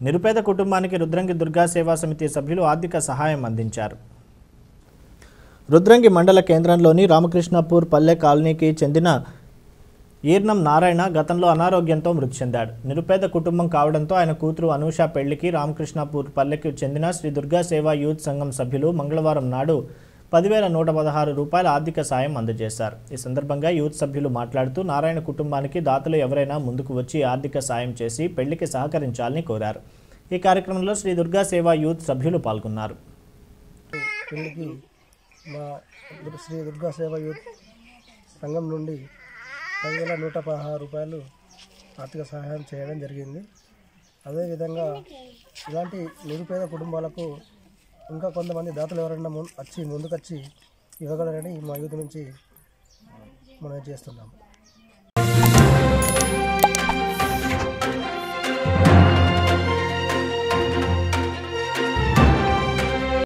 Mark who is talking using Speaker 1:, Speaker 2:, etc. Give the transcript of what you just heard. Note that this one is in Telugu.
Speaker 1: నిరుపేద కుటుంబానికి రుద్రంగి దుర్గా సేవా సమితి సభ్యులు ఆర్థిక సహాయం అందించారు. రుద్రంగి మండల కేంద్రంలోని రామకృష్ణపూర్ పల్లె కాలనీకి చెందిన ఈర్నం నారాయణ గతంలో అనారోగ్యంతో మృతి చెందాడు. నిరుపేద కుటుంబం కావడంతో ఆయన కూతురు అనూష పెళ్ళికి రామకృష్ణపూర్ పల్లెకి చెందిన శ్రీ దుర్గా సేవా యూత్ సంఘం సభ్యులు మంగళవారం నాడు పదివేల నూట పదహారు రూపాయల ఆర్థిక సాయం అందజేశారు. ఈ సందర్భంగా యూత్ సభ్యులు మాట్లాడుతూ నారాయణ కుటుంబానికి దాతలు ఎవరైనా ముందుకు వచ్చి ఆర్థిక సాయం చేసి పెళ్ళికి సహకరించాలని కోరారు. ఈ కార్యక్రమంలో శ్రీ దుర్గా సేవా యూత్ సభ్యులు పాల్గొన్నారు.
Speaker 2: పెళ్ళికి మా శ్రీ దుర్గా సేవ యూత్ సంఘం నుండి పదివేల నూట పదహారు రూపాయలు ఆర్థిక సహాయం చేయడం జరిగింది. అదేవిధంగా ఇలాంటి నిరుపేద కుటుంబాలకు ఇంకా కొంతమంది దాతలు ఎవరైనా ముం- వచ్చి ముందుకొచ్చి ఇవ్వగలరని మా యూత్ నుంచి మనం చేస్తున్నాము.